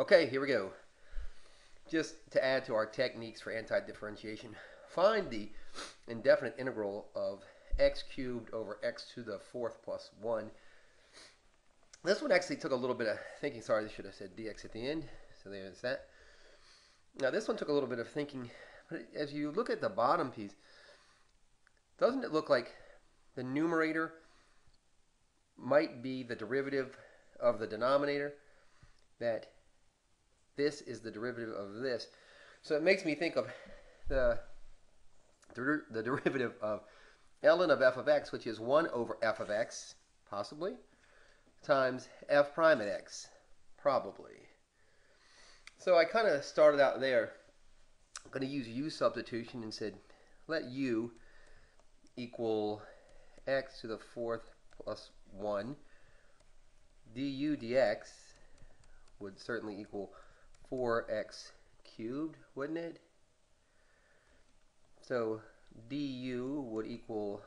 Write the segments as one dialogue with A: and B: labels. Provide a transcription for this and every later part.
A: Okay, here we go. Just to add to our techniques for anti-differentiation, find the indefinite integral of x cubed over x to the fourth plus 1. This one actually took a little bit of thinking. Sorry, I should have said dx at the end. So there's that. Now this one took a little bit of thinking. But as you look at the bottom piece, doesn't it look like the numerator might be the derivative of the denominator? That this is the derivative of this. So it makes me think of the, the, the derivative of ln of f of x, which is 1 over f of x, possibly, times f prime at x, probably. So I kind of started out there. I'm going to use u substitution and said let u equal x to the fourth plus 1 du dx would certainly equal 4x cubed, wouldn't it? So du would equal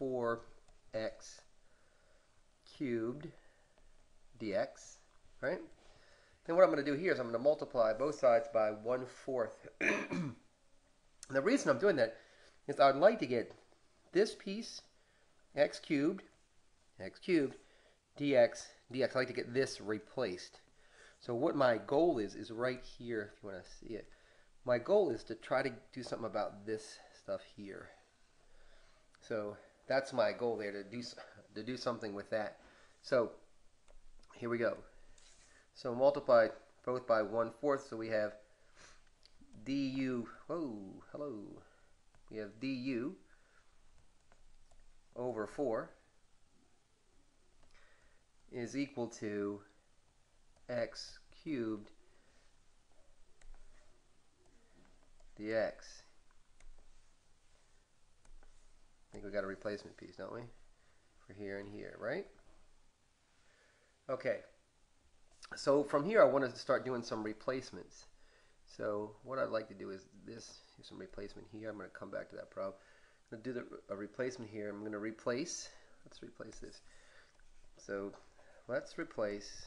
A: 4x cubed dx, right? Then what I'm going to do here is I'm going to multiply both sides by 1 fourth. the reason I'm doing that is I'd like to get this piece, x cubed, x cubed, dx, dx. I'd like to get this replaced. So what my goal is, is right here, if you want to see it. My goal is to try to do something about this stuff here. So that's my goal there, to do, to do something with that. So here we go. So multiply both by 1 fourth, so we have du, whoa, hello. We have du over 4 is equal to x cubed dx. I think we got a replacement piece, don't we? For here and here, right? Okay. So from here I wanted to start doing some replacements. So what I'd like to do is this, here's some replacement here. I'm going to come back to that problem. I'm going to do the, a replacement here. I'm going to replace, let's replace this. So let's replace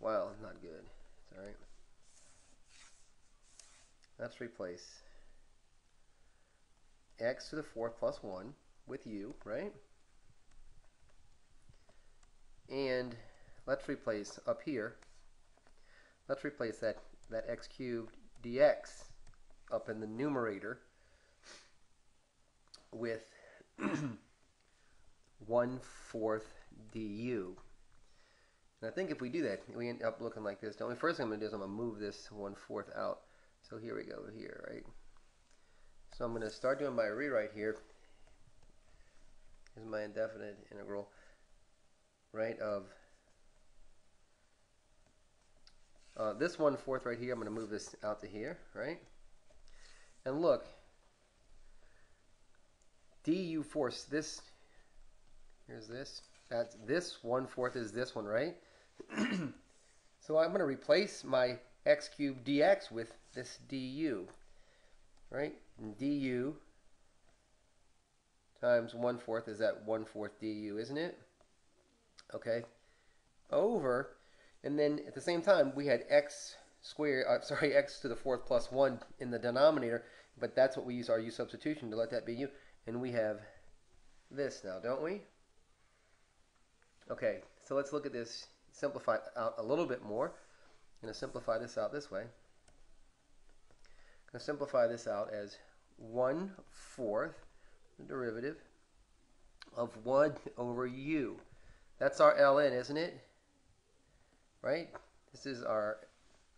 A: well, not good. It's alright. Let's replace x to the fourth plus 1 with u, right? And let's replace up here, let's replace that, that x cubed dx up in the numerator with 1 fourth du. And I think if we do that, we end up looking like this. The only first thing I'm going to do is I'm going to move this one-fourth out. So here we go, here, right? So I'm going to start doing my rewrite here. Here's my indefinite integral, right, of uh, this one-fourth right here. I'm going to move this out to here, right? And look, du force this, here's this, that's this one-fourth is this one, right? so I'm going to replace my x cubed dx with this du, right? And du times 1 fourth is that 1 fourth du, isn't it? Okay. Over, and then at the same time we had x squared, uh, sorry, x to the fourth plus 1 in the denominator, but that's what we use our u substitution to let that be u. And we have this now, don't we? Okay, so let's look at this simplify out a little bit more. I'm going to simplify this out this way. I'm going to simplify this out as 1 fourth, the derivative, of 1 over u. That's our ln, isn't it? Right? This is our,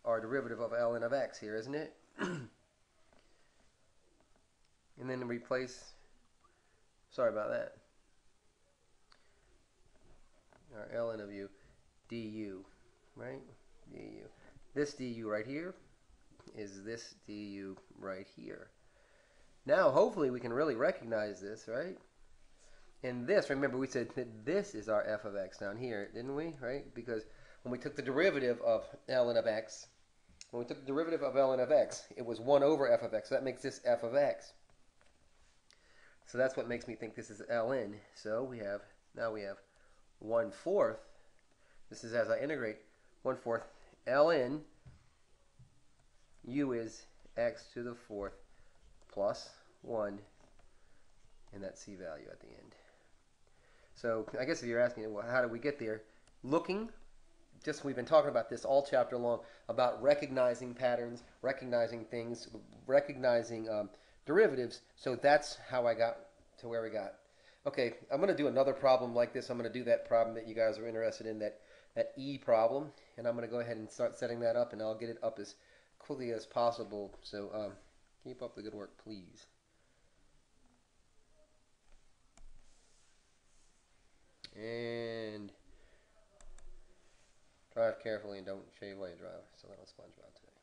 A: our derivative of ln of x here, isn't it? and then replace, sorry about that, our ln of u du, right? du. This du right here is this du right here. Now, hopefully, we can really recognize this, right? And this, remember, we said that this is our f of x down here, didn't we? Right? Because when we took the derivative of ln of x, when we took the derivative of ln of x, it was 1 over f of x. So that makes this f of x. So that's what makes me think this is ln. So we have, now we have 1 fourth This is as I integrate 1 fourth ln u is x to the fourth plus 1 and that c value at the end. So I guess if you're asking, well, how do we get there? Looking, just we've been talking about this all chapter long about recognizing patterns, recognizing things, recognizing um, derivatives. So that's how I got to where we got. Okay, I'm going to do another problem like this. I'm going to do that problem that you guys are interested in, that, that E problem. And I'm going to go ahead and start setting that up, and I'll get it up as quickly as possible. So um, keep up the good work, please. And drive carefully and don't shave while you drive. So that was SpongeBob.